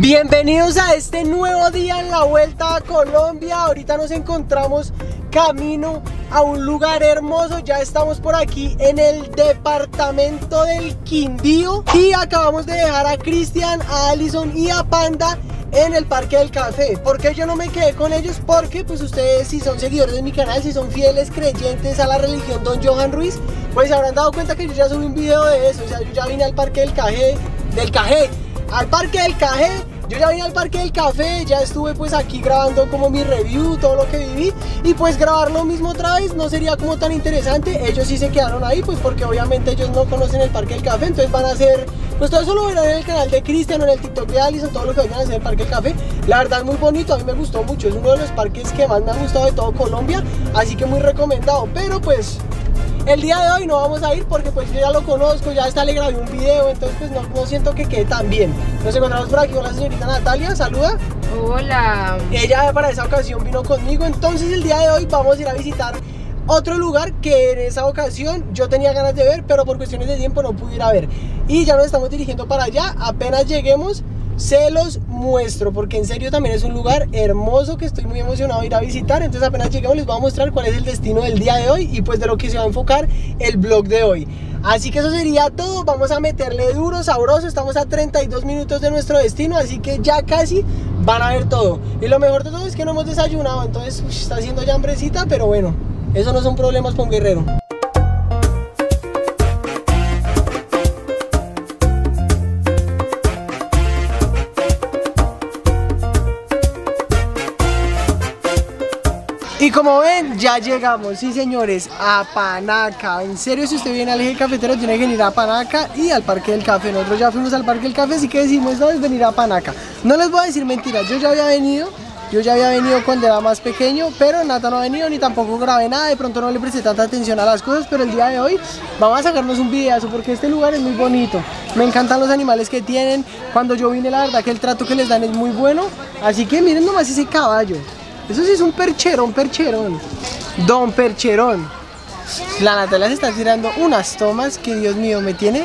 Bienvenidos a este nuevo día en la vuelta a Colombia. Ahorita nos encontramos camino a un lugar hermoso. Ya estamos por aquí en el departamento del Quindío y acabamos de dejar a Cristian, a Allison y a Panda en el Parque del Café. ¿Por qué yo no me quedé con ellos? Porque pues ustedes si son seguidores de mi canal, si son fieles creyentes a la religión Don Johan Ruiz, pues se habrán dado cuenta que yo ya subí un video de eso. O sea, yo ya vine al Parque del Café, del Cajé, al Parque del Cajé yo ya vine al Parque del Café, ya estuve pues aquí grabando como mi review, todo lo que viví. Y pues grabar lo mismo otra vez no sería como tan interesante. Ellos sí se quedaron ahí pues porque obviamente ellos no conocen el Parque del Café, entonces van a hacer, pues todo eso lo verán en el canal de Cristian o en el TikTok de Alison, todo lo que vayan a hacer el Parque del Café. La verdad es muy bonito, a mí me gustó mucho, es uno de los parques que más me ha gustado de todo Colombia, así que muy recomendado, pero pues el día de hoy no vamos a ir porque pues yo ya lo conozco, ya está le grabé un video, entonces pues no, siento que quede tan bien. Nos encontramos por aquí con la señorita Natalia, saluda. Hola. Ella para esa ocasión vino conmigo, entonces el día de hoy vamos a ir a visitar otro lugar que en esa ocasión yo tenía ganas de ver, pero por cuestiones de tiempo no pude ir a ver. Y ya nos estamos dirigiendo para allá, apenas lleguemos se los muestro porque en serio también es un lugar hermoso que estoy muy emocionado de ir a visitar. Entonces apenas lleguemos les voy a mostrar cuál es el destino del día de hoy y pues de lo que se va a enfocar el blog de hoy. Así que eso sería todo. Vamos a meterle duro, sabroso. Estamos a 32 minutos de nuestro destino así que ya casi van a ver todo. Y lo mejor de todo es que no hemos desayunado. Entonces está haciendo ya hambrecita pero bueno eso no son problemas con guerrero Y como ven, ya llegamos, sí señores, a Panaca. En serio, si usted viene al eje cafetero, tiene que venir a Panaca y al Parque del Café. Nosotros ya fuimos al Parque del Café, así que decimos, no, es venir a Panaca. No les voy a decir mentiras, yo ya había venido, yo ya había venido cuando era más pequeño, pero Nata no ha venido ni tampoco grabé nada, de pronto no le presté tanta atención a las cosas, pero el día de hoy vamos a sacarnos un videazo porque este lugar es muy bonito. Me encantan los animales que tienen, cuando yo vine la verdad que el trato que les dan es muy bueno, así que miren nomás ese caballo. Eso sí es un percherón, percherón. Don Percherón. La Natalia se está tirando unas tomas que Dios mío me tiene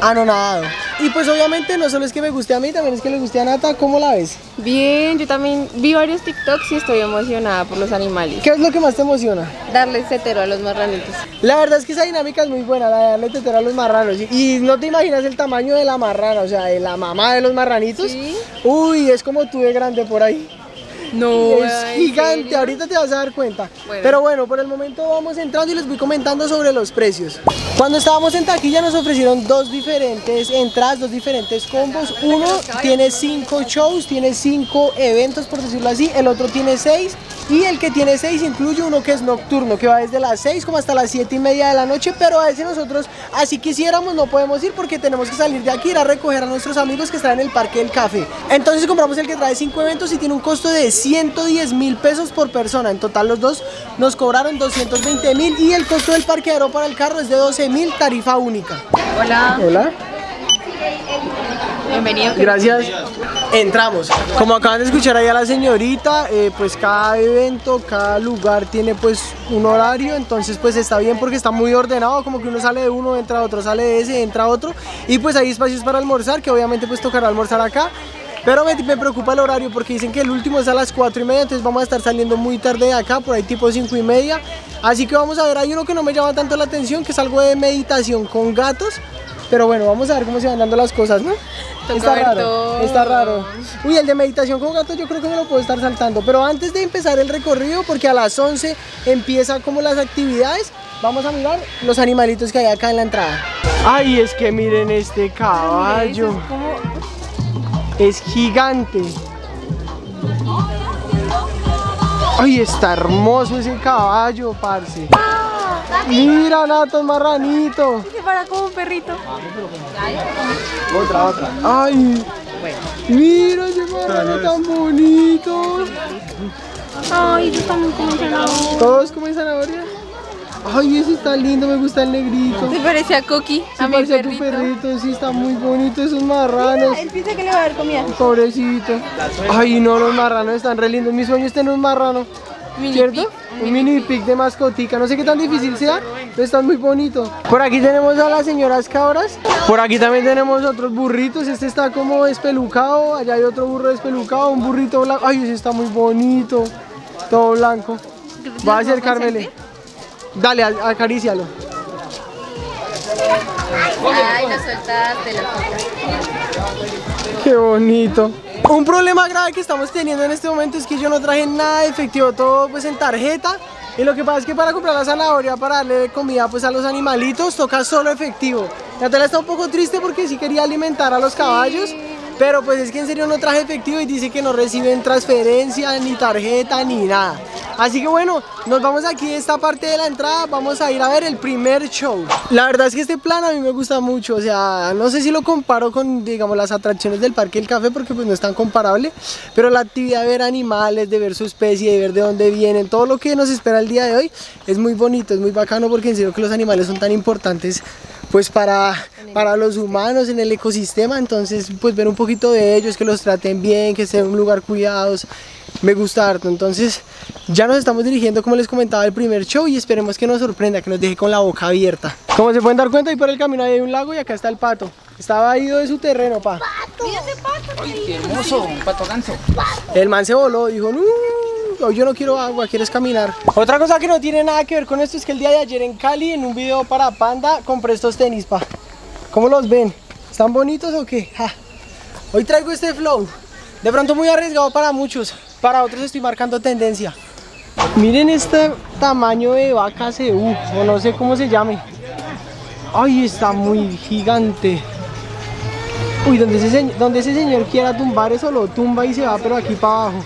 anonadado. Y pues obviamente no solo es que me guste a mí, también es que le guste a Nata. ¿Cómo la ves? Bien, yo también vi varios TikToks y estoy emocionada por los animales. ¿Qué es lo que más te emociona? Darle tetero a los marranitos. La verdad es que esa dinámica es muy buena, la de darle tetero a los marranos. Y no te imaginas el tamaño de la marrana, o sea, de la mamá de los marranitos. ¿Sí? Uy, es como tú de grande por ahí. No, es gigante, ahorita te vas a dar cuenta. Pero bueno, por el momento vamos entrando y les voy comentando sobre los precios. Cuando estábamos en taquilla nos ofrecieron dos diferentes entradas, dos diferentes combos. Uno tiene cinco shows, tiene cinco eventos por decirlo así, el otro tiene seis y el que tiene 6 incluye uno que es nocturno, que va desde las 6 como hasta las 7 y media de la noche, pero a ese nosotros, así quisiéramos, no podemos ir porque tenemos que salir de aquí, ir a recoger a nuestros amigos que están en el Parque del Café. Entonces compramos el que trae 5 eventos y tiene un costo de 110 mil pesos por persona. En total los dos nos cobraron 220 mil y el costo del parqueadero para el carro es de 12 mil, tarifa única. Hola. Hola. Bienvenido. Gracias. Entramos. Como acaban de escuchar ahí a la señorita, eh, pues cada evento, cada lugar tiene pues un horario, entonces pues está bien porque está muy ordenado, como que uno sale de uno, entra otro, sale de ese, entra otro, y pues hay espacios para almorzar, que obviamente pues tocará almorzar acá. Pero me, me, preocupa el horario porque dicen que el último es a las 4 y media, entonces vamos a estar saliendo muy tarde de acá, por ahí tipo 5 y media. Así que vamos a ver, hay uno que no me llama tanto la atención, que es algo de meditación con gatos. Pero bueno, vamos a ver cómo se van dando las cosas, ¿no? está raro, está raro. Uy, el de meditación con gatos yo creo que me lo puedo estar saltando. Pero antes de empezar el recorrido, porque a las 11 empiezan como las actividades, vamos a mirar los animalitos que hay acá en la entrada. Ay, es que miren este caballo. Es gigante. Ay, está hermoso ese caballo, parce. Mira, Nato, marranito. Se para como un perrito. Otra, otra. Ay. Mira ese marrano tan bonito. Ay, ellos también comen zanahoria. ¿Todos comen zanahoria? Ay, ese está lindo, me gusta el negrito. Se parece a Coqui, a mi perrito. a tu perrito, sí, está muy bonito esos marranos. Mira, él piensa que le va a dar comida. Pobrecito. Ay, no, los marranos están re lindos. Mi sueño es tener un marrano. ¿Cierto? un mini pig de mascotica. No sé qué tan difícil sea, Están muy bonitos. Por aquí tenemos a las señoras cabras. Por aquí también tenemos otros burritos. Este está como espelucado. Allá hay otro burro despelucado. Un burrito blanco. Ay, ese está muy bonito. Todo blanco. Va a acercármele. Dale, acarícialo. Ay, lo soltaste, lo Qué bonito. Un problema grave que estamos teniendo en este momento es que yo no traje nada de efectivo, todo pues en tarjeta. Y lo que pasa es que para comprar la zanahoria, para darle comida pues a los animalitos, toca solo efectivo. Natalia está un poco triste porque sí quería alimentar a los caballos, pero pues es que en serio no traje efectivo y dice que no reciben transferencia, ni tarjeta, ni nada. Así que bueno, nos vamos aquí a esta parte de la entrada, vamos a ir a ver el primer show. La verdad es que este plan a mí me gusta mucho, o sea, no sé si lo comparo con, digamos, las atracciones del Parque del Café, porque pues no es tan comparable, pero la actividad de ver animales, de ver su especie, de ver de dónde vienen, todo lo que nos espera el día de hoy, es muy bonito, es muy bacano, porque en serio que los animales son tan importantes pues para, para los humanos en el ecosistema, entonces pues ver un poquito de ellos, que los traten bien, que sea un lugar cuidados, me gusta harto, entonces ya nos estamos dirigiendo como les comentaba al primer show y esperemos que nos sorprenda, que nos deje con la boca abierta. Como se pueden dar cuenta, ahí por el camino hay un lago y acá está el pato. Estaba ido de su terreno, pa. Qué hermoso, un pato ganso. El man se voló, dijo, no, hoy yo no quiero agua, quieres caminar. Otra cosa que no tiene nada que ver con esto es que el día de ayer en Cali, en un video para Panda, compré estos tenis, pa. ¿Cómo los ven? ¿Están bonitos o qué? Hoy traigo este flow. De pronto muy arriesgado para muchos, para otros estoy marcando tendencia. Miren este tamaño de vaca CU, o no sé cómo se llame. Ay, está muy gigante. Uy, donde ese, donde ese señor quiera tumbar eso lo tumba y se va, pero aquí para abajo.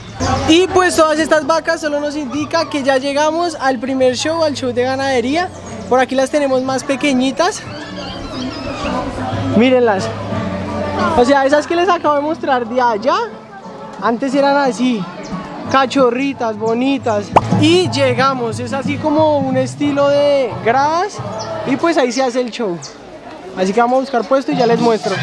Y pues todas estas vacas solo nos indica que ya llegamos al primer show, al show de ganadería. Por aquí las tenemos más pequeñitas. Mírenlas. O sea, esas que les acabo de mostrar de allá, antes eran así, cachorritas, bonitas. Y llegamos, es así como un estilo de gradas y pues ahí se hace el show. Así que vamos a buscar puesto y ya les muestro.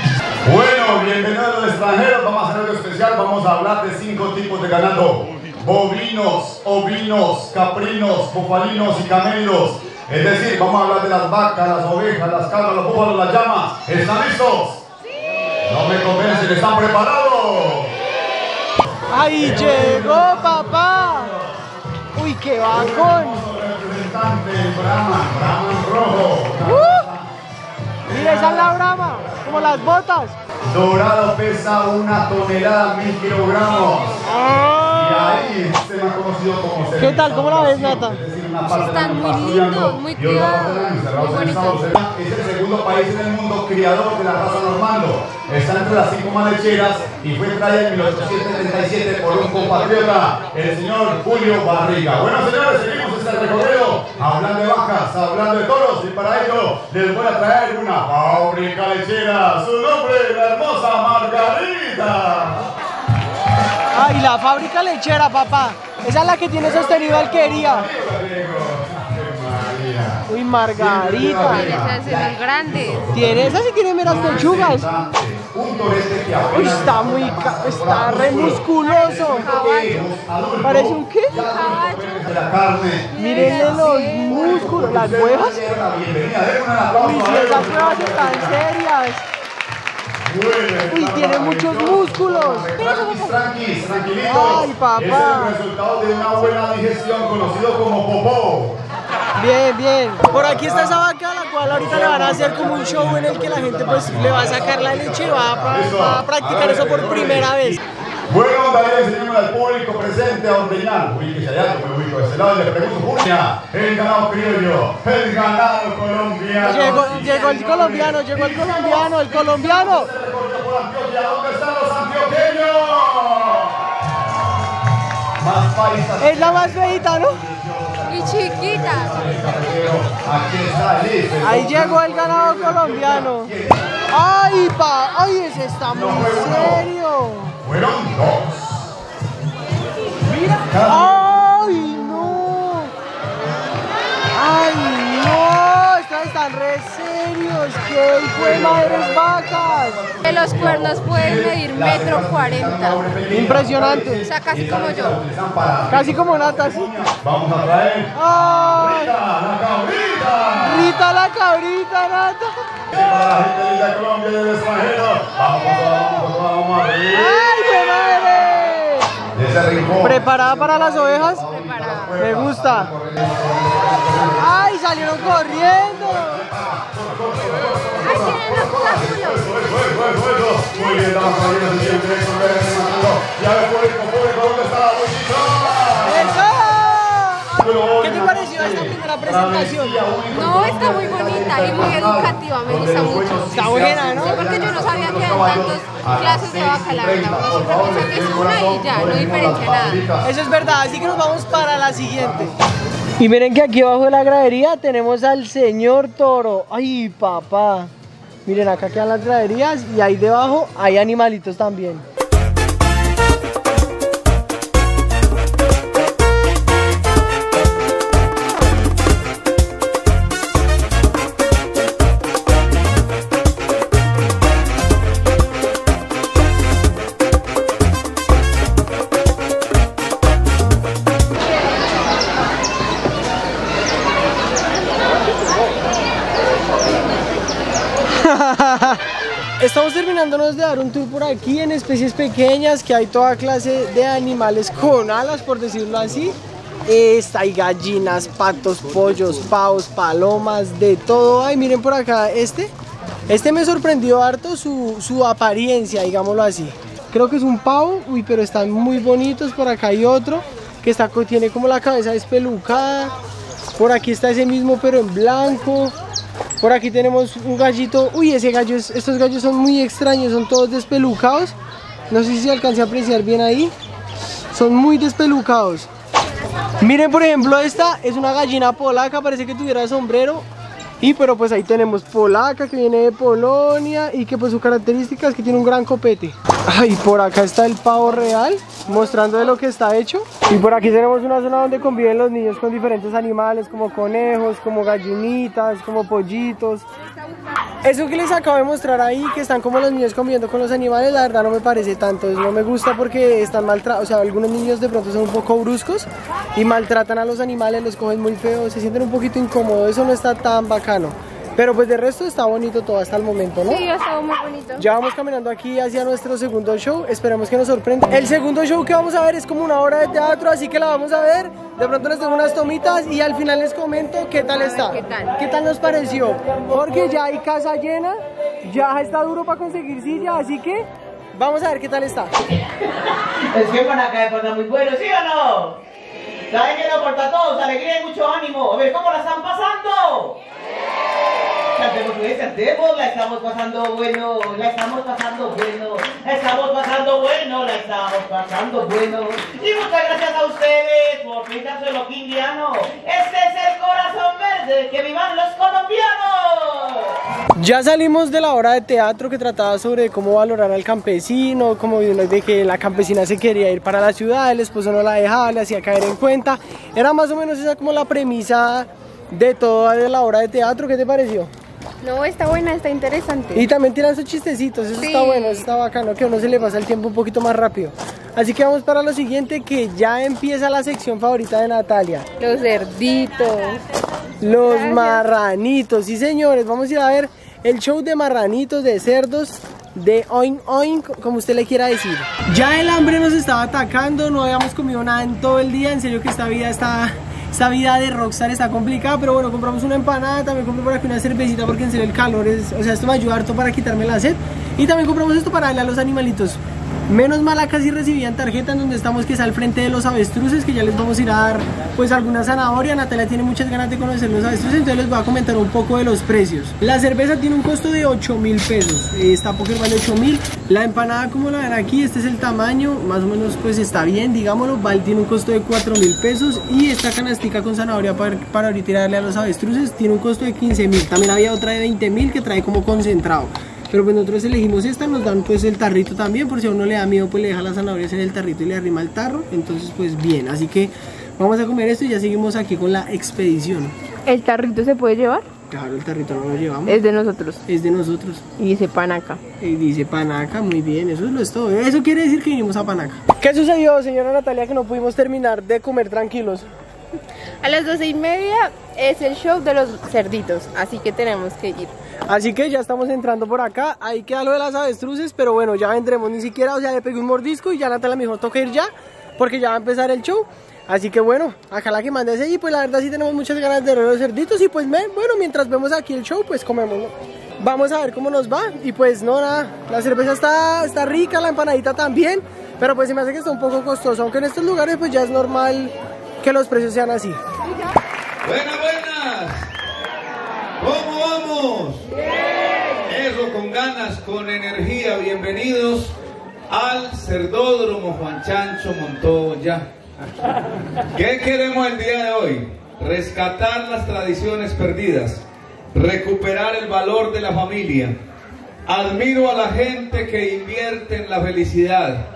Bueno, bienvenidos a los extranjeros. Vamos a hacer algo especial. Vamos a hablar de cinco tipos de ganado: bovinos, ovinos, caprinos, bufalinos y camellos. Es decir, vamos a hablar de las vacas, las ovejas, las cabras, los búfalos, las llamas. ¿Están listos? No me convencen, ¿están preparados? ¡Ahí llegó papá! ¡Uy, qué bacón! Representante Brahman, Brahman rojo. Mira, esa es la brama, como las botas. Dorado pesa una tonelada, mil kilogramos. Y ahí se me ha conocido como ¿Qué tal? ¿Cómo la ves, Nata? Están muy lindos, muy y bonitos. Unidos. Es el segundo país en el mundo criador de la raza normando. Está entre las cinco más lecheras y fue traída en 1877 por un compatriota, el señor Julio Barriga. Bueno, señores, seguimos este recorrido hablando de vacas, hablando de toros y para ello les voy a traer una fábrica lechera. Su nombre, la hermosa Margarita. ¡Ay, la fábrica lechera, papá! Esa es la que tiene sostenido alquería. Uy, Margarita. Esas son los grandes. ¿Tiene? Esa sí tiene meras pechugas. Uy, está muy... está re musculoso. ¿Parece un qué? Mírenle los músculos, las huevas. Uy, si esas huevas están serias. Uy, tiene muchos músculos. Ay, papá. Es el resultado de una buena digestión conocido como popó. Bien, bien. Por aquí está esa vaca, la cual ahorita le van a hacer como un show en el que la gente pues le va a sacar la leche y va a, va a practicar eso por primera vez. Bueno, David, enseñémosle al público presente a ordeñar. Ubíquese allá, yo me ubico de ese lado y le pregunto, Julia, el ganado criollo, el ganado colombiano. Llegó, llegó el colombiano, llegó el colombiano, el colombiano. Recorrido por Antioquia, ¿dónde están los antioqueños? Más paisas. Es la más feita, ¿no? Y chiquitas. Ahí llegó el ganado colombiano. ¡Ay, pa! ¡Ay, ese está muy serio! Fueron dos. ¡Ay, no! ¡Ay, no! Estos están re serios. ¡Qué hijo de madres vacas! Que los cuernos pueden medir metro cuarenta. Impresionante. O sea, casi como yo. Casi como Nata, ¿sí? Vamos a traer ¡Ay! Rita, la cabrita. Rita la cabrita, Nata. Para la gente de Colombia y del extranjero. Vamos, vamos, vamos, vamos. ¡Ay, qué madre! De ese rincón. ¿Preparada para las ovejas? Preparada. Me gusta. ¡Ay, salieron corriendo! ¡Ay, tienen obstáculos! Muy bien, damas y caballeros, siempre con ver ese matando. Ya ves, público, público, ¿dónde está la ¡Eso! ¿Qué te pareció esta primera presentación? No, está muy bonita y muy educativa, me gusta mucho. Está buena, ¿no? Sí, porque yo no sabía que eran tantas clases de verdad. Uno siempre piensa que es una y ya, no diferencia nada. Eso es verdad, así que nos vamos para la siguiente. Y miren que aquí abajo de la gradería tenemos al señor toro. Ay, papá. Miren, acá quedan las graderías y ahí debajo hay animalitos también. Terminándonos de dar un tour por aquí en especies pequeñas, que hay toda clase de animales con alas, por decirlo así. Esta, hay gallinas, patos, pollos, pavos, palomas, de todo. Ay, miren por acá, este. Este me sorprendió harto su, su apariencia, digámoslo así. Creo que es un pavo, uy, pero están muy bonitos. Por acá hay otro que está, tiene como la cabeza despelucada. Por aquí está ese mismo, pero en blanco. Por aquí tenemos un gallito. Uy, ese gallo, es- estos gallos son muy extraños, son todos despelucados. No sé si se alcance a apreciar bien ahí. Son muy despelucados. Miren, por ejemplo, esta es una gallina polaca, parece que tuviera sombrero. Y pero pues ahí tenemos polaca que viene de Polonia y que pues su característica es que tiene un gran copete. Ay, por acá está el pavo real, mostrando de lo que está hecho. Y por aquí tenemos una zona donde conviven los niños con diferentes animales, como conejos, como gallinitas, como pollitos. Eso que les acabo de mostrar ahí, que están como los niños conviviendo con los animales, la verdad no me parece tanto. No me gusta porque están maltratados. O sea, algunos niños de pronto son un poco bruscos y maltratan a los animales, los cogen muy feos, se sienten un poquito incómodos. Eso no está tan bacano. Pero pues de resto está bonito todo hasta el momento, ¿no? Sí, ha estado muy bonito. Ya vamos caminando aquí hacia nuestro segundo show. Esperemos que nos sorprenda. El segundo show que vamos a ver es como una obra de teatro, así que la vamos a ver. De pronto les tengo unas tomitas y al final les comento qué tal está. qué tal. ¿Qué tal nos pareció? Porque ya hay casa llena, ya está duro para conseguir silla, así que vamos a ver qué tal está. Es que por acá pasa muy bueno, ¿sí o no? ¿Saben que nos aporta a todos? Alegría y mucho ánimo. A ver, ¿cómo la están pasando? Cantemos, pues, cantemos, la estamos pasando bueno, la estamos pasando bueno, la estamos pasando bueno, la estamos pasando bueno. Y muchas gracias a ustedes por pintarse lo indiano. Este es el corazón verde, que vivan los colombianos. Ya salimos de la obra de teatro que trataba sobre cómo valorar al campesino, como de que la campesina se quería ir para la ciudad, el esposo no la dejaba, le hacía caer en cuenta. Era más o menos esa como la premisa de toda la obra de teatro. ¿Qué te pareció? No, está buena, está interesante. Y también tiran sus chistecitos, eso Sí. está bueno, eso está bacano, que a uno se le pasa el tiempo un poquito más rápido. Así que vamos para lo siguiente, que ya empieza la sección favorita de Natalia. Los cerditos. Los Gracias. marranitos, sí señores, vamos a ir a ver el show de marranitos, de cerdos, de oin oin, como usted le quiera decir. Ya el hambre nos estaba atacando, no habíamos comido nada en todo el día, en serio que esta vida está... Esta vida de rockstar está complicada, pero bueno, compramos una empanada, también compré por aquí una cervecita porque en serio el calor es, o sea, esto me ayuda harto para quitarme la sed. Y también compramos esto para darle a los animalitos. Menos mal acá sí recibían tarjeta en donde estamos que es al frente de los avestruces que ya les vamos a ir a dar pues alguna zanahoria. Natalia tiene muchas ganas de conocer los avestruces, entonces les voy a comentar un poco de los precios. La cerveza tiene un costo de 8 mil pesos, esta poker vale 8 mil. La empanada como la ven aquí, este es el tamaño, más o menos pues está bien, digámoslo, Val tiene un costo de 4 mil pesos y esta canastica con zanahoria para, para ahorita darle a los avestruces tiene un costo de 15 mil. También había otra de 20 mil que trae como concentrado. Pero pues nosotros elegimos esta, nos dan pues el tarrito también, por si a uno le da miedo pues le deja las zanahorias en el tarrito y le arrima el tarro, entonces pues bien, así que vamos a comer esto y ya seguimos aquí con la expedición. ¿El tarrito se puede llevar? Claro, el tarrito no lo llevamos. Es de nosotros. Es de nosotros. Y dice panaca. Y dice Panaca, muy bien, eso es lo es todo. Eso quiere decir que vinimos a Panaca. ¿Qué sucedió, señora Natalia, que no pudimos terminar de comer tranquilos? A las doce y media es el show de los cerditos, así que tenemos que ir. Así que ya estamos entrando por acá. Ahí queda lo de las avestruces, pero bueno, ya vendremos. Ni siquiera, o sea, le pegué un mordisco y ya Natalia me dijo, toca ir ya, porque ya va a empezar el show. Así que bueno, acá la que manda ese y pues la verdad sí tenemos muchas ganas de ver los cerditos y pues me- bueno, mientras vemos aquí el show, pues comemos, ¿no? Vamos a ver cómo nos va y pues no, nada, la cerveza está, está rica, la empanadita también, pero pues se me hace que está un poco costoso, aunque en estos lugares pues ya es normal que los precios sean así. Buenas, buenas. ¿Cómo vamos? Eso, con ganas, con energía. Bienvenidos al Cerdódromo Juan Chancho Montoya. ¿Qué queremos el día de hoy? Rescatar las tradiciones perdidas, recuperar el valor de la familia. Admiro a la gente que invierte en la felicidad,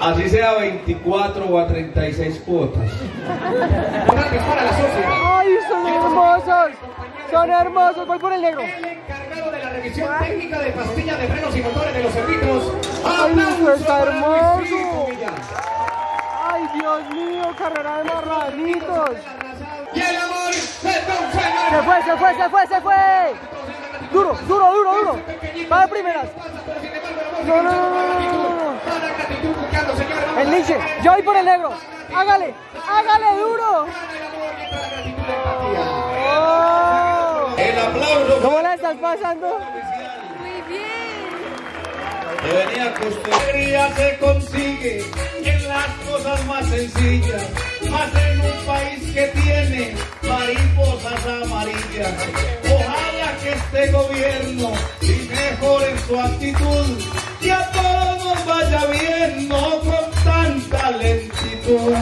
así sea 24 o a 36 cuotas. ¡Ay, son hermosos! Son hermosos, voy por el negro. El encargado de la revisión técnica de pastillas de frenos y motores de los cerditos. ¡Ay, eso está para hermoso! ¡Ay, Dios mío! ¡Carrera de marranitos! Y el amor se ¡Se fue, se fue, se fue, se fue! ¡Duro, duro, duro, duro! ¡Va de primeras! No, no, no, no, no, no. Para gratitud buscando, señores. Vamos El Nietzsche, yo voy por el negro. ¡Hágale! ¡Hágale duro! ¡Oh! El aplauso ¿Cómo la estás pasando? Muy bien. costando. Alegría se consigue en las cosas más sencillas, más en un país que tiene mariposas amarillas. Ojalá que este gobierno y mejore su actitud y a todos vaya bien, no con tanta lentitud.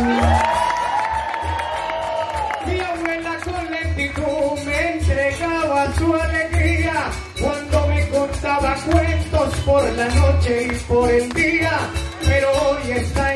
Mi abuela con lentitud me entregaba su alegría cuando me contaba cuentos por la noche y por el día. Pero hoy está en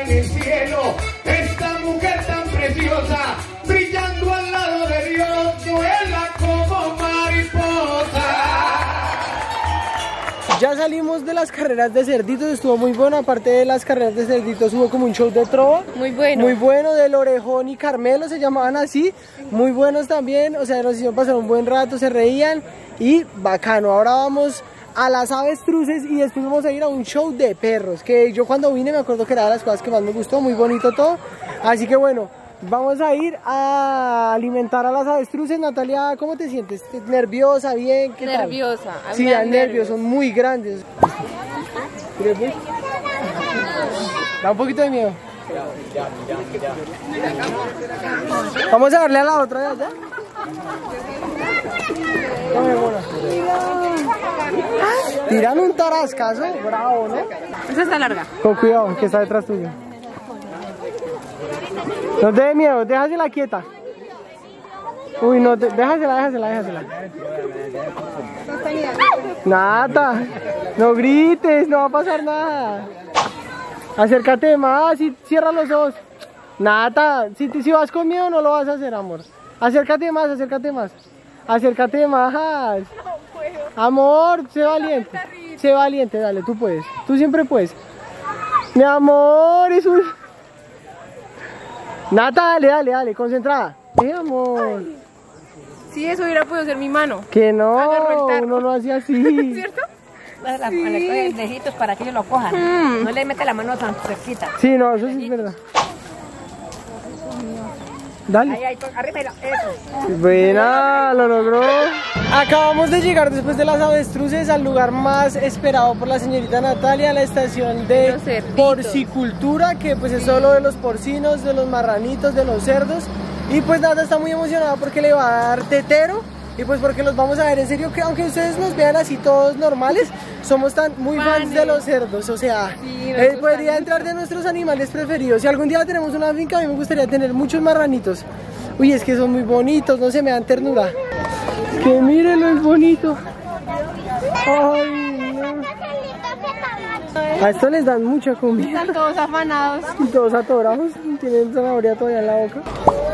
salimos de las carreras de cerditos, estuvo muy bueno. Aparte de las carreras de cerditos, hubo como un show de trova. Muy bueno. Muy bueno, del Orejón y Carmelo se llamaban así. Muy buenos también, o sea, nos hicieron pasar un buen rato, se reían y bacano. Ahora vamos a las avestruces y después vamos a ir a un show de perros. Que yo cuando vine me acuerdo que era de las cosas que más me gustó, muy bonito todo. Así que bueno, vamos a ir a alimentar a las avestruces. Natalia, ¿cómo te sientes? ¿Nerviosa? ¿Bien? ¿Qué tal? Nerviosa. mí Sí, dan nervios, son muy grandes. Da un poquito de miedo. Vamos a darle a la otra de allá. Tiran un tarascazo, bravo, ¿no? Esa está larga. Con cuidado, que está detrás tuyo. No te dé miedo, déjasela quieta. Uy, no, te- déjasela, déjasela, déjasela. Nada, no grites, no va a pasar nada. Acércate más y cierra los ojos. Nada, si, si vas con miedo no lo vas a hacer, amor. Acércate más, acércate más. Acércate más. Amor, sé valiente. Sé valiente, dale, tú puedes. Tú siempre puedes. Mi amor, es un... Nata, dale, dale, dale, concentrada. Mi amor. Sí, eso hubiera podido ser mi mano. Que no, uno lo hace así. ¿Cierto? La, la, le lejitos para que ellos lo cojan. Mm. No le mete la mano tan cerquita. Sí, no, eso sí es verdad. Dale. Ahí, ahí, con- arriba, eso. Buena, lo logró. Acabamos de llegar después de las avestruces al lugar más esperado por la señorita Natalia, la estación de porcicultura, que pues es solo de los porcinos, de los marranitos, de los cerdos. Y pues nada, está muy emocionada porque le va a dar tetero. Y pues porque los vamos a ver en serio, que aunque ustedes nos vean así todos normales, somos tan muy fans de los cerdos. O sea, Sí, eh, podría entrar de nuestros animales preferidos. Si algún día tenemos una finca, a mí me gustaría tener muchos marranitos. Uy, es que son muy bonitos, no se me dan ternura. Que mírenlo, es bonito. Ay. A esto les dan mucha comida. Están todos afanados. Y todos atorados, tienen zanahoria todavía en la boca.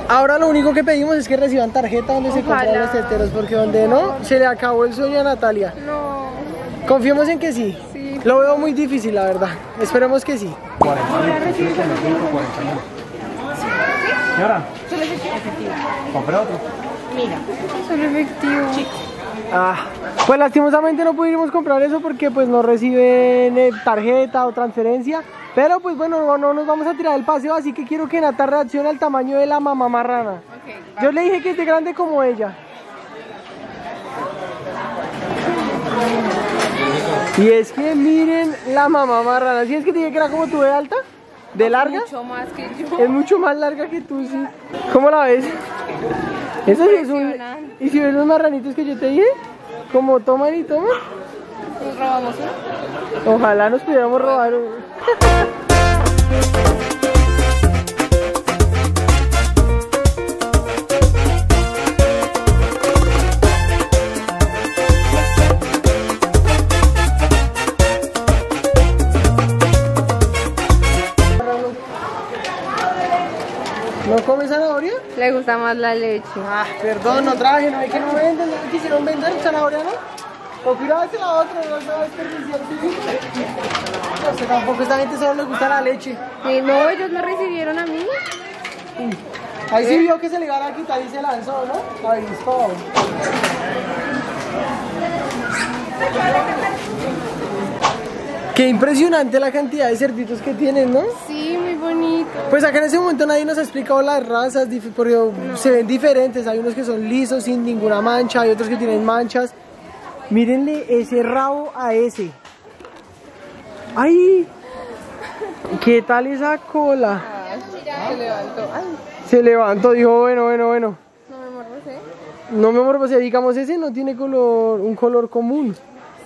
Ahora lo único que pedimos es que reciban tarjeta donde se compran los teteros, porque donde no, se le acabó el sueño a Natalia. No. Confiemos en que sí. Sí. Lo veo muy difícil, la verdad. Esperemos que sí. Señora, compré otro. Solo efectivo. Ah, pues lastimosamente no pudimos comprar eso porque pues no reciben eh, tarjeta o transferencia. Pero pues bueno, no, no nos vamos a tirar el paseo, así que quiero que Nata reaccione al tamaño de la mamá marrana. Yo le dije que es de grande como ella. Y es que miren la mamá marrana. ¿Sí es que te dije que era como tú de alta? ¿De larga? Mucho más que yo. Es mucho más larga que tú, sí. ¿Cómo la ves? Eso sí es un... ¿Y si ves los marranitos que yo te dije? Como toman y toman. Nos robamos uno. Ojalá nos pudiéramos robar un... ¿No comes zanahoria? Le gusta más la leche. Ah, perdón, no traje, no hay que no venden, no quisieron vender zanahoria, ¿no? O cuidado la otra, no se va a desperdiciar. No sé, tampoco esta gente solo le gusta la leche. Sí, no, ellos me recibieron a mí. Ahí sí vio que se le iban a quitar y se lanzó, ¿no? Ahí disparo. Qué impresionante la cantidad de cerditos que tienen, ¿no? Sí. Pues acá en ese momento nadie nos ha explicado las razas, porque se ven diferentes. Hay unos que son lisos, sin ninguna mancha, hay otros que tienen manchas. Mírenle ese rabo a ese. ¡Ay! ¿Qué tal esa cola? Se levantó. Ay, Se levantó, dijo, bueno, bueno, bueno. no me morbosé. No me morbosé, digamos, ese no tiene color, un color común.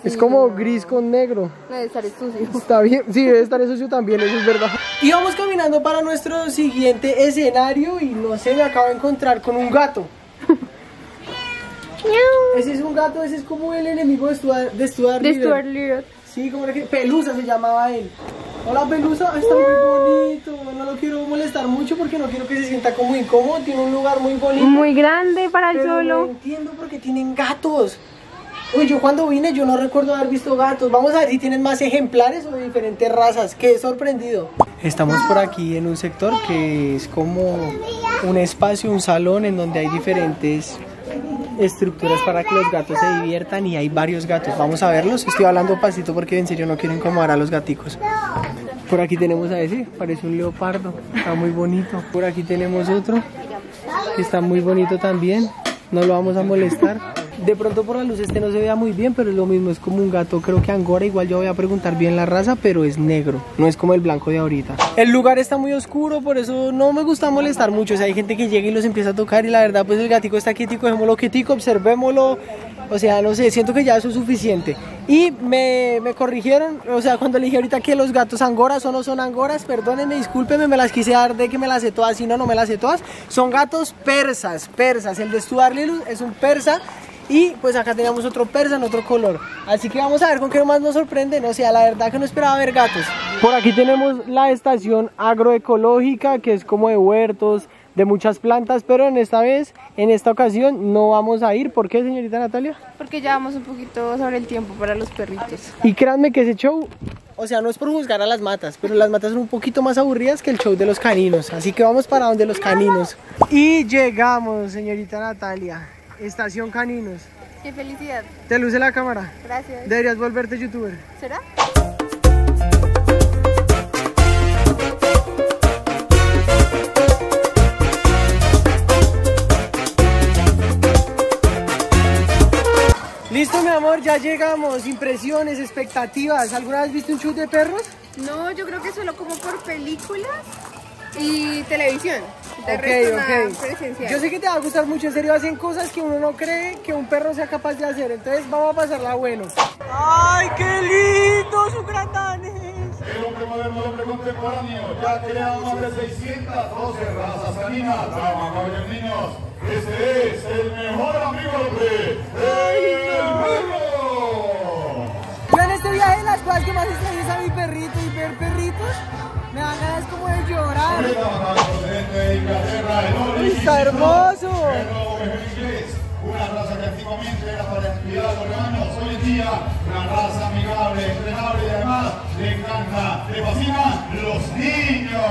Es como gris con negro. No debe estar sucio. Está bien, sí, debe estar sucio también, eso es verdad. Y vamos caminando para nuestro siguiente escenario y no sé, me acabo de encontrar con un gato. Ese es un gato, ese es como el enemigo de Stuart, de Stuart De. Stuart Little. Sí, como era que Pelusa se llamaba él. Hola Pelusa, está muy bonito. No lo quiero molestar mucho porque no quiero que se sienta como incómodo. Tiene un lugar muy bonito. Muy grande para el Pero no solo. entiendo por qué tienen gatos. Uy, yo cuando vine yo no recuerdo haber visto gatos. Vamos a ver si tienen más ejemplares o de diferentes razas. Quedé sorprendido. Estamos por aquí en un sector que es como un espacio, un salón en donde hay diferentes estructuras para que los gatos se diviertan y hay varios gatos. Vamos a verlos. Estoy hablando pasito porque en serio no quiero incomodar a los gaticos. Por aquí tenemos a ese, parece un leopardo, está muy bonito. Por aquí tenemos otro, está muy bonito también, no lo vamos a molestar. De pronto por la luz este no se vea muy bien, pero es lo mismo, es como un gato, creo que angora, igual yo voy a preguntar bien la raza, pero es negro, no es como el blanco de ahorita. El lugar está muy oscuro, por eso no me gusta molestar mucho, o sea, hay gente que llega y los empieza a tocar y la verdad pues el gatico está quietico, dejémoslo quietico, observémoslo, o sea, no sé, siento que ya es suficiente. Y me, me corrigieron, o sea, cuando le dije ahorita que los gatos angoras o no son angoras, perdónenme, discúlpenme, me las quise dar de que me las sé todas, si no, no me las sé todas. Son gatos persas, persas. El de Stuart Little es un persa. Y pues acá tenemos otro persa en otro color. Así que vamos a ver con qué más nos sorprenden. O sea, la verdad que no esperaba ver gatos. Por aquí tenemos la estación agroecológica, que es como de huertos, de muchas plantas, pero en esta vez, en esta ocasión, no vamos a ir. ¿Por qué, señorita Natalia? Porque ya vamos un poquito sobre el tiempo para los perritos. Y créanme que ese show, o sea, no es por juzgar a las matas, pero las matas son un poquito más aburridas que el show de los caninos. Así que vamos para donde los caninos. Y llegamos, señorita Natalia. Estación Caninos. Qué felicidad. ¿Te luce la cámara? Gracias. Deberías volverte youtuber. ¿Será? Listo, mi amor, ya llegamos. Impresiones, expectativas. ¿Alguna vez viste un show de perros? No, yo creo que solo como por películas y televisión. De Ok, resto ok. Yo sé que te va a gustar mucho, en serio hacen cosas que uno no cree que un perro sea capaz de hacer, entonces vamos a pasarla bueno. ¡Ay, qué lindo su gran danés! El hombre moderno, el hombre contemporáneo, ya ha creado más de 612 razas caninas. Vamos, jóvenes niños, este es el mejor amigo hombre, el perro. Yo en este viaje las cosas que más extraño es a mi perrito y ver perritos me dan ganas como de llorar. Está hermoso. Una raza que antiguamente era para cuidar los rebaños, hoy en día una raza amigable, entrenable y además le encanta, le fascinan los niños.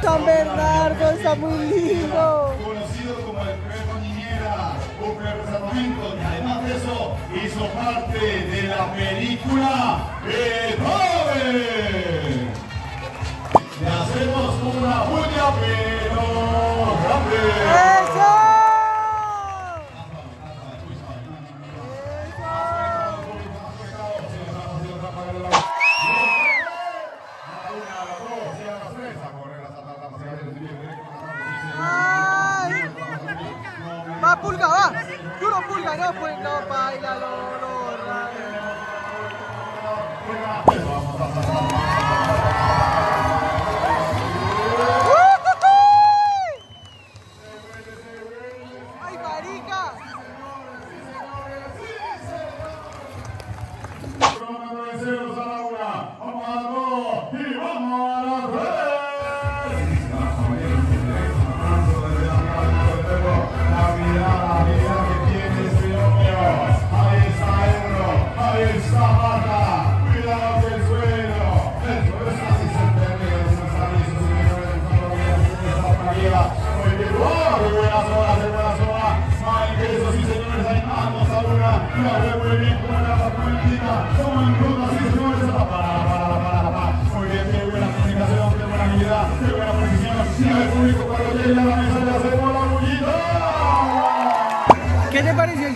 San Bernardo está muy lindo. Conocido como el perro niñera, un preservamiento y además de eso hizo parte de la película El Joven. Pulga, va. Duro, pulga, no, pues no, baila, lo, lo,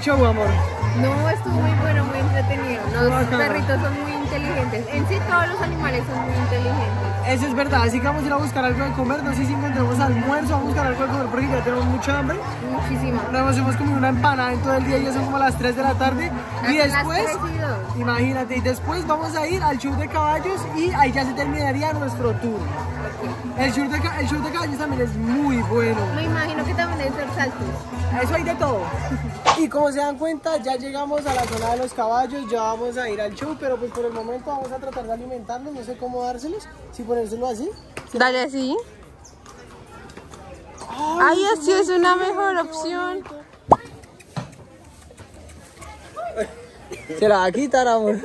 el show, amor? No, estuvo muy bueno, muy entretenido. Los perritos son muy inteligentes. En sí, todos los animales son muy inteligentes. Eso es verdad, así que vamos a ir a buscar algo de comer. No sé si encontremos almuerzo, vamos a buscar algo de comer porque ya tenemos mucha hambre. Muchísimo. Nos hemos comido una empanada en todo el día y ya son como las 3 de la tarde. Y Hasta después, imagínate, y después vamos a ir al show de caballos y ahí ya se terminaría nuestro tour. El show de, ca- el show de caballos también es muy bueno. Me imagino que también hay ser saltos. Eso hay de todo. Y como se dan cuenta, ya llegamos a la zona de los caballos, ya vamos a ir al show, pero pues por el momento vamos a tratar de alimentarlos, no sé cómo dárselos, si ponérselo así. Dale así. Ay, así es una mejor opción. Se la va a quitar, amor.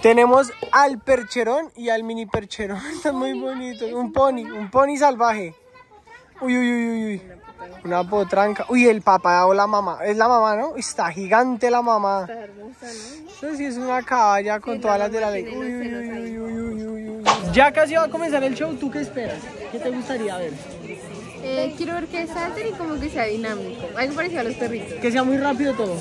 Tenemos al percherón y al mini percherón. Están muy bonitos. Un pony, un pony salvaje. Uy, uy, uy, uy, uy. Una potranca. Uy, el papá o la mamá. Es la mamá, ¿no? Está gigante la mamá. Está hermosa, ¿no? Eso sí es una caballa con Sí, todas la las de la ley. tiene Uy, los uy, senos uy, ahí. uy, uy, uy, uy, uy. Ya casi va a comenzar el show. ¿Tú qué esperas? ¿Qué te gustaría ver? Eh, quiero ver que salten y como que sea dinámico. Algo parecido a los perritos. Que sea muy rápido todo.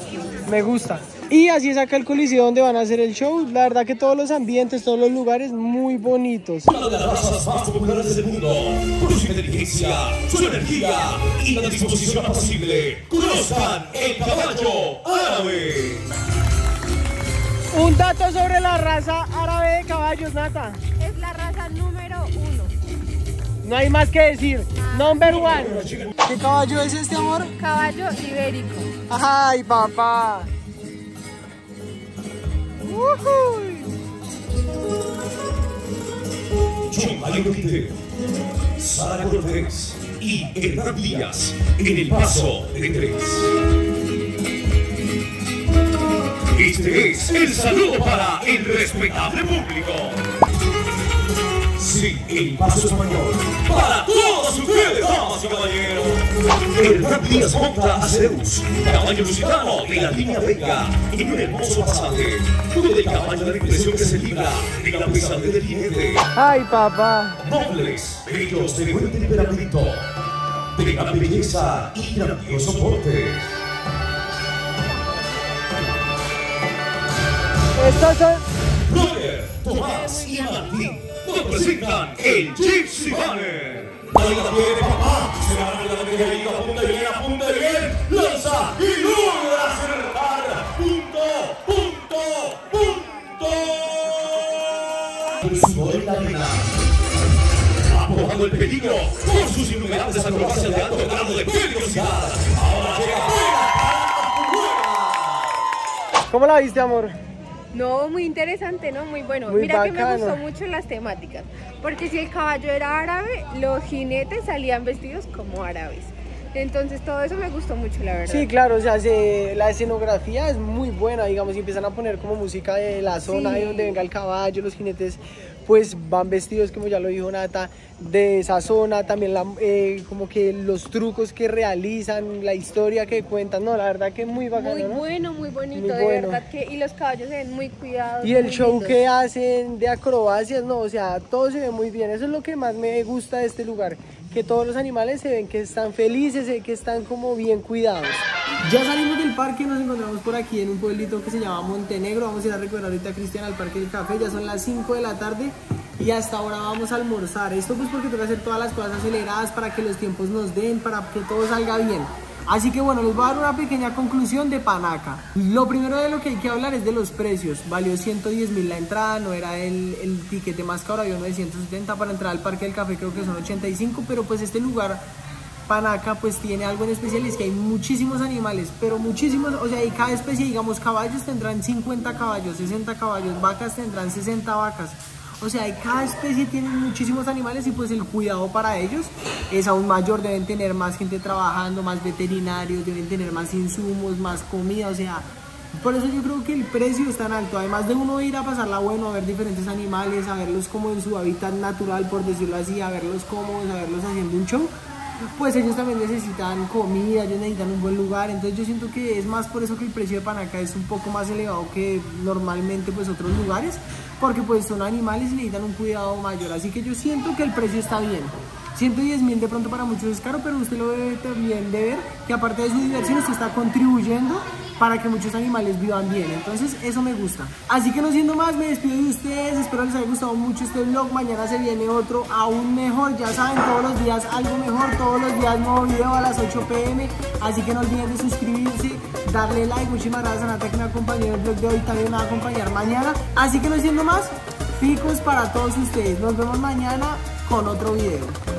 Me gusta. Y así es acá el coliseo donde van a hacer el show. La verdad que todos los ambientes, todos los lugares muy bonitos. Una de las razas más populares del mundo, por su inteligencia, su energía y la disposición apacible. Conozcan el caballo árabe. Un dato sobre la raza árabe de caballos, Nata. Es la raza número uno. No hay más que decir. Number one. ¿Qué caballo es este, amor? Caballo ibérico. Ay, papá. Sara Cortés y Hernán Díaz en el paso de tres. Este es el saludo para el respetable público. Sí, el paso español para todos ustedes, damas y caballeros. Hernán Díaz monta a Zeus, caballo lusitano de la línea Vega, en un hermoso pasaje, donde el caballo da la impresión que se libra de la pesadez del jinete. Ay, papá. Nobles, bellos de buen temperamento, de gran belleza y grandioso porte. Estos son. Roger, Tomás y Martín nos presentan el Gypsy Banner. La liga viene papá, se gana la de liga, punta y bien, apunta bien, lanza y logra acertar. Punto, punto, punto. Con su gol en la el peligro con sus innumerables acrobacias de alto grado de peligrosidad. Ahora llega fuera, fuera. ¿Cómo la viste, amor? No, muy interesante, ¿no? Muy bueno. Muy Mira que me gustó mucho las temáticas, porque si el caballo era árabe, los jinetes salían vestidos como árabes. Entonces todo eso me gustó mucho, la verdad. Sí, claro, o sea, se- la escenografía es muy buena, digamos, y empiezan a poner como música de la zona Sí. de donde venga el caballo, los jinetes pues van vestidos, como ya lo dijo Nata, de esa zona, también la, eh, como que los trucos que realizan, la historia que cuentan, no, la verdad que muy bacano, Muy ¿no? bueno, muy bonito, Muy de bueno. verdad que y los caballos se ven muy cuidados. Y el muy show lindos. que hacen de acrobacias, no, o sea, todo se ve muy bien. Eso es lo que más me gusta de este lugar, que todos los animales se ven que están felices, se ve que están como bien cuidados. Ya salimos del parque, nos encontramos por aquí en un pueblito que se llama Montenegro. Vamos a ir a recoger ahorita a Cristian al Parque del Café, ya son las 5 de la tarde y hasta ahora vamos a almorzar. Esto pues porque toca hacer todas las cosas aceleradas para que los tiempos nos den, para que todo salga bien. Así que bueno, les voy a dar una pequeña conclusión de Panaca. Lo primero de lo que hay que hablar es de los precios. Valió 110 mil la entrada, no era el, el tiquete más caro, había 970 para entrar al Parque del Café, creo que son 85, pero pues este lugar Panaca pues tiene algo en especial es que hay muchísimos animales, pero muchísimos, o sea, y cada especie, digamos, caballos tendrán 50 caballos, 60 caballos, vacas tendrán 60 vacas. O sea, cada especie tiene muchísimos animales y pues el cuidado para ellos es aún mayor, deben tener más gente trabajando, más veterinarios, deben tener más insumos, más comida, o sea, por eso yo creo que el precio es tan alto. Además de uno ir a pasarla bueno, a ver diferentes animales, a verlos como en su hábitat natural, por decirlo así, a verlos cómodos, a verlos haciendo un show, pues ellos también necesitan comida, ellos necesitan un buen lugar. Entonces yo siento que es más por eso que el precio de Panaca es un poco más elevado que normalmente pues otros lugares, porque pues son animales y necesitan un cuidado mayor. Así que yo siento que el precio está bien. 110 mil de pronto para muchos es caro, pero usted lo debe también de ver que aparte de su diversión usted está contribuyendo para que muchos animales vivan bien. Entonces eso me gusta. Así que no siendo más, me despido de ustedes. Espero les haya gustado mucho este vlog. Mañana se viene otro aún mejor. Ya saben, todos los días algo mejor. Todos los días nuevo video a las 8 pm. Así que no olviden de suscribirse, darle like. Muchísimas gracias a Nata que me acompañó en el vlog de hoy. También me va a acompañar mañana. Así que no siendo más, picos para todos ustedes. Nos vemos mañana con otro video.